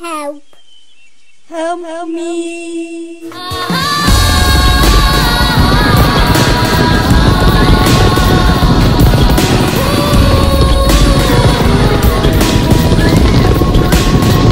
Help. Help Help me.